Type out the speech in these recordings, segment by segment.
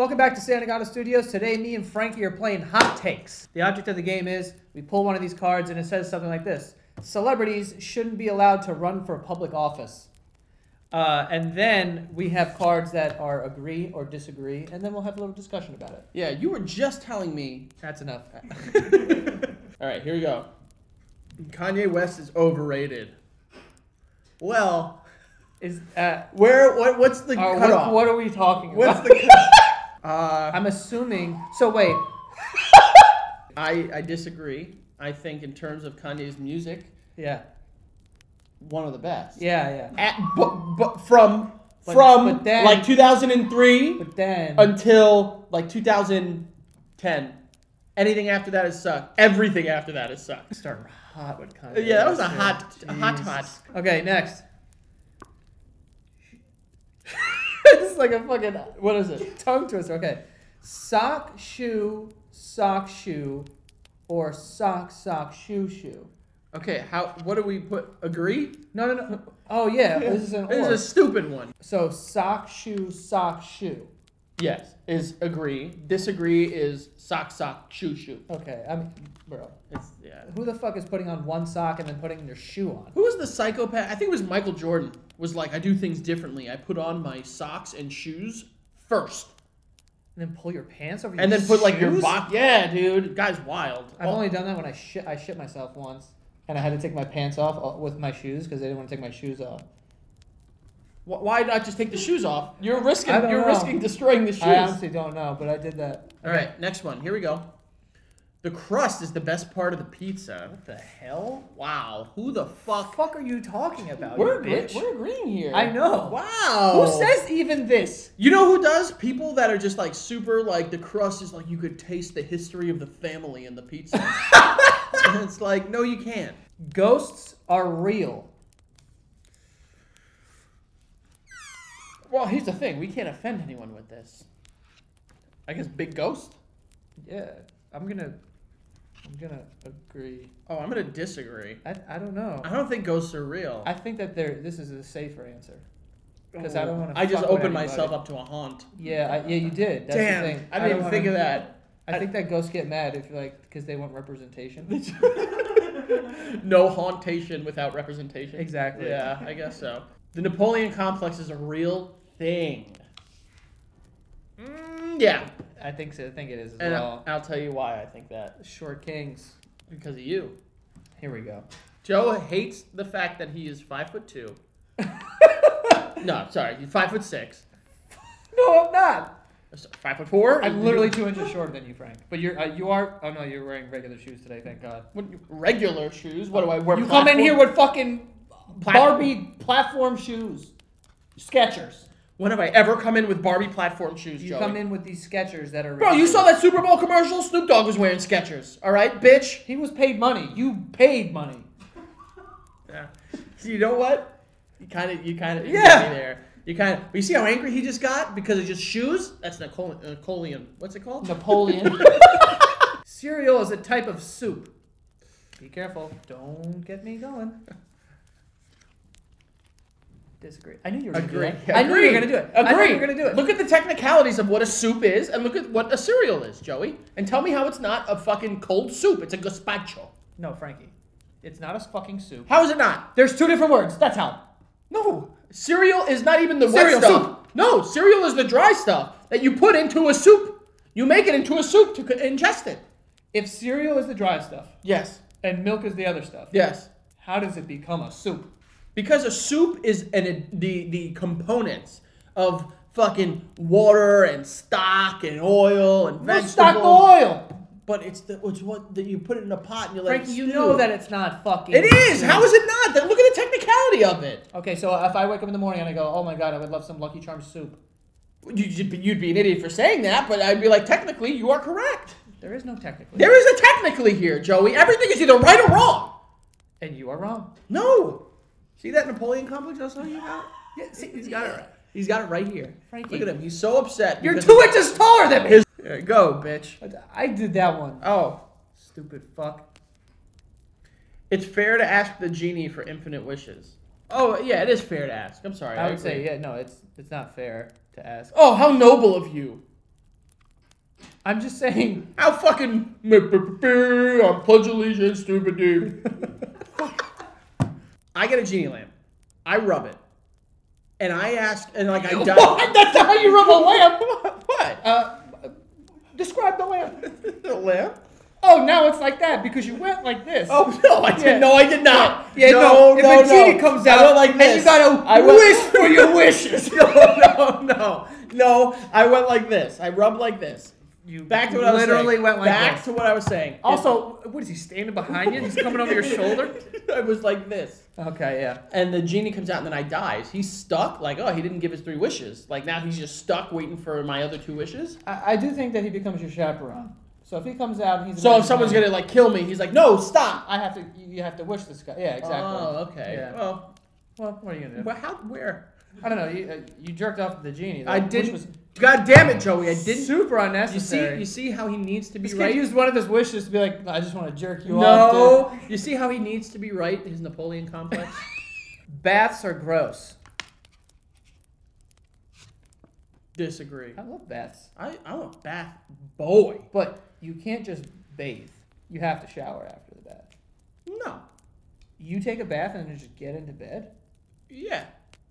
Welcome back to Santagato Studios. Today, me and Frankie are playing Hot Takes. The object of the game is we pull one of these cards and it says something like this Celebrities shouldn't be allowed to run for public office. Uh, and then we have cards that are agree or disagree, and then we'll have a little discussion about it. Yeah, you were just telling me. That's enough. All right, here we go. Kanye West is overrated. Well, Is uh, where what what's the uh, cutoff? what, what are we talking what's about? the cut- uh, I'm assuming. So wait, I I disagree. I think in terms of Kanye's music, yeah, one of the best. yeah, yeah. At, but, but from But- from but then- like 2003 But then, until like 2010, anything after that has sucked. Everything after that has sucked. starting hot with Kanye. Yeah, that was a hot, a hot, Jesus. hot. Okay, next. this is like a fucking what is it? Tongue twister. Okay, sock shoe sock shoe, or sock sock shoe shoe. Okay, how? What do we put? Agree? No, no, no. Oh yeah, this is an This or. is a stupid one. So sock shoe sock shoe. Yes, is agree. Disagree is sock, sock, shoe, shoe. Okay, I mean, bro, It's yeah. who the fuck is putting on one sock and then putting their shoe on? Who was the psychopath? I think it was Michael Jordan. Was like, I do things differently. I put on my socks and shoes first, And then pull your pants over. Your and then put like your shoes? box. Yeah, dude, guy's wild. I've Oh, only done that when I shit I shit myself once, and I had to take my pants off uh, with my shoes because they didn't want to take my shoes off. wh- Why not just take the shoes off? You're risking. I don't You're know. risking destroying the shoes. I honestly don't know, but I did that. All right, next one. Here we go. The crust is the best part of the pizza. What the hell? Wow, who the The fuck? fuck are you talking about? We're you bitch? we're agreeing here. I know. Wow. Who says even this? You know who does? People that are just like super like the crust is like you could taste the history of the family in the pizza. and it's like, no, you can't. Ghosts are real. Well, here's the thing: we can't offend anyone with this. I guess Big Ghost. Yeah, I'm gonna, I'm gonna agree. Oh, I'm gonna disagree. I, I don't know. I don't think ghosts are real. I think that there. This is a safer answer. 'cause I don't wanna oh, I just opened myself up to a haunt. Yeah, I, yeah, you did. That's Damn, the thing. I didn't don't even think of that. I think that ghosts get mad if like because they want representation. no hauntation without representation. Exactly. Yeah, I guess so. The Napoleon complex is a real thing. Yeah, I think so. I think it is as and well. I'll, I'll tell you why I think that. Short kings. Because of you. Here we go. Joe hates the fact that he is five foot two. no, sorry, he's five foot six. No, I'm not. Five foot four. I'm literally two inches shorter than you, Frank. But you're uh, you are. Oh no, you're wearing regular shoes today. Thank God. What, regular shoes. What do I wear? You come in here with fucking Barbie platform shoes, Skechers. When have I ever come in with Barbie platform shoes, You Joey? come in with these Skechers that are. Bro, you saw that Super Bowl commercial? Snoop Dogg was wearing Skechers. All right, bitch. He was paid money. You paid money. Yeah. So you know what? You kind of, you kind of, Yeah. there. You kind of, you see how angry he just got because of just shoes? That's Napoleon. Napoleon. What's it called? Napoleon. Cereal is a type of soup. Be careful. Don't get me going. Disagree. I knew you were gonna Agree. do it. I knew you were gonna do it. I knew Agree. you were gonna do it. Look at the technicalities of what a soup is, and look at what a cereal is, Joey. And tell me how it's not a fucking cold soup. It's a gazpacho. No, Frankie. It's not a fucking soup. How is it not? There's two different words. That's how. No, cereal is not even the Cereal wet stuff. soup. No, cereal is the dry stuff that you put into a soup. You make it into a soup to ingest it. If cereal is the dry stuff Yes. and milk is the other stuff, Yes. how does it become a soup? Because a soup is an, the the components of fucking water and stock and oil and No stock oil. But it's the it's what that you put it in a pot and you let Frankie, you stew. know that it's not fucking. it is. How is it not? Then look at the technicality of it. Okay, so if I wake up in the morning and I go, "Oh my god, I would love some Lucky Charms soup," you'd, be, you'd be an idiot for saying that, but I'd be like, technically, you are correct. there is no technically. There is a technically here, Joey. Everything is either right or wrong. and you are wrong. No. See that Napoleon complex I was telling you about? Yeah, see, He's got it right. He's got it right here. Frankie. Look at him. He's so upset. You're two inches taller than me. His, go, bitch. I did that one. Oh, Stupid fuck. it's fair to ask the genie for infinite wishes. Oh, yeah, it is fair to ask. I'm sorry. I would say, yeah, no, it's it's not fair to ask. Oh, how noble of you. I'm just saying. How fucking I pledge allegiance, stupid dude. I get a genie lamp. I rub it, and I ask, and like I die. What? That's not how you rub a lamp. what? Uh, describe the lamp. the lamp? Oh, now it's like that because you went like this. Oh no, I did Yeah. no, I did not. Yeah, no. no, if no, a genie no. comes I out went like and this. you gotta I went- wish for your wishes. no, no, no, no. I went like this. I rubbed like this. You Back to what I was literally saying. went like Back this. to what I was saying. Also, what is he standing behind you? He's coming over your shoulder. I was like this. Okay, yeah. And the genie comes out and then I dies. He's stuck. Like, oh, he didn't give his three wishes. Like now he's just stuck waiting for my other two wishes. I, I do think that he becomes your chaperone. So if he comes out and he's So if someone's gonna like kill me, he's like, no, stop. I have to. You have to wish this guy. Yeah, exactly. Oh, okay. Yeah. Well, Well, what are you gonna do? well, how? Where? I don't know. You, uh, you jerked off the genie. Though, I which didn't. Was God damn it, Joey! I didn't. super unnecessary. You see, you see how he needs to be this kid right. used one of his wishes to be like, I just want to jerk you off. No, you see how he needs to be right. His Napoleon complex. Baths are gross. Disagree. I love baths, I I'm a bath boy. but you can't just bathe. You have to shower after the bath. No. You take a bath and then just get into bed? Yeah.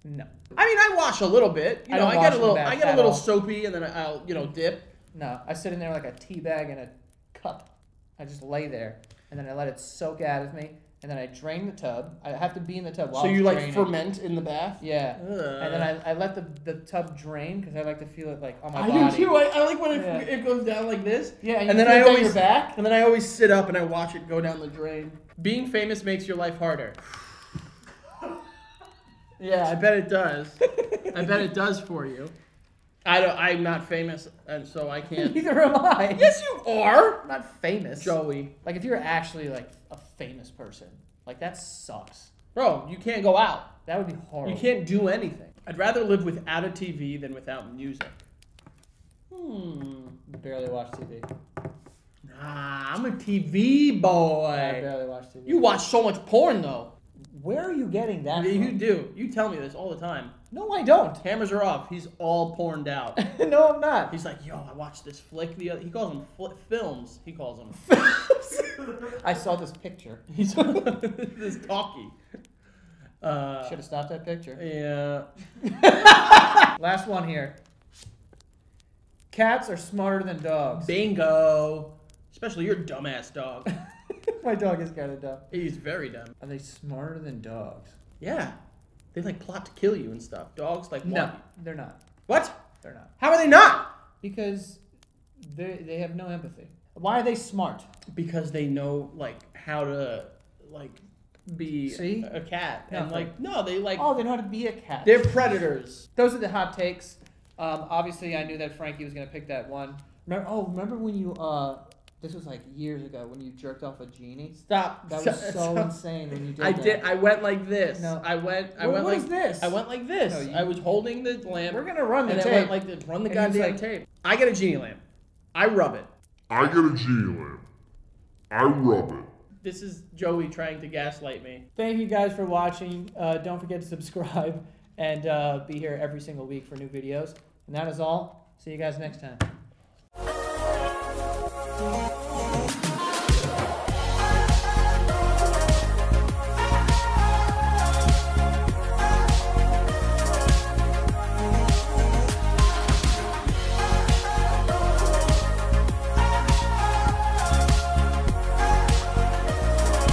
No. I mean, I wash a little bit. You I know, I wash get a little. I get a little all. soapy, and then I'll you know dip. No. I sit in there like a tea bag in a cup. I just lay there and then I let it soak out of me and then I drain the tub. I have to be in the tub while so you like ferment in the bath. Yeah. Ugh. And then I, I let the, the tub drain because I like to feel it like on my I body. do too. I, I like when it, Yeah. it goes down like this. Yeah, and, And then I feel it down always- your back. And then I always sit up and I watch it go down the drain. Being famous makes your life harder. Yeah, I bet it does. I bet it does for you. I don't. I'm not famous, and so I can't. Neither am I. yes, you are, I'm not famous. Joey. Like if you're actually like a famous person, like that sucks. Bro, you can't go out. That would be horrible. You can't do anything. I'd rather live without a TV than without music. Hmm. barely watch TV. Nah, I'm a TV boy. I barely watch TV. You watch so much porn though. Where are you getting that You from? do. You tell me this all the time. No, I don't. Cameras are off. He's all porned out. no, I'm not. He's like, yo, I watched this flick the other. He calls them fl- films. He calls them. I saw this picture. He saw this talkie. Uh, Should have stopped that picture. yeah. Last one here. Cats are smarter than dogs. Bingo. Especially your dumbass dog. My dog is kind of dumb. He's very dumb. Are they smarter than dogs? Yeah. They like plot to kill you and stuff. Dogs like No, want you. they're not. What? They're not. How are they not? Because they they have no empathy. Why are they smart? Because they know like how to like be See? a cat. And like no, they like Oh, they know how to be a cat. they're predators. Those are the hot takes. Um, obviously, I knew that Frankie was gonna pick that one. Remember? Oh, remember when you? Uh, this was like years ago when you jerked off a genie. Stop. That was so insane when you did I that. did. I went like this. No. I went. I What- went what like is this? I went like this. No, you- I was holding the lamp. We're gonna run the and I tape. went like this. Run the And goddamn like- tape. I get a genie lamp. I rub it. I get a genie lamp. I rub it. This is Joey trying to gaslight me. Thank you guys for watching. Uh, don't forget to subscribe and uh, be here every single week for new videos. And that is all. See you guys next time.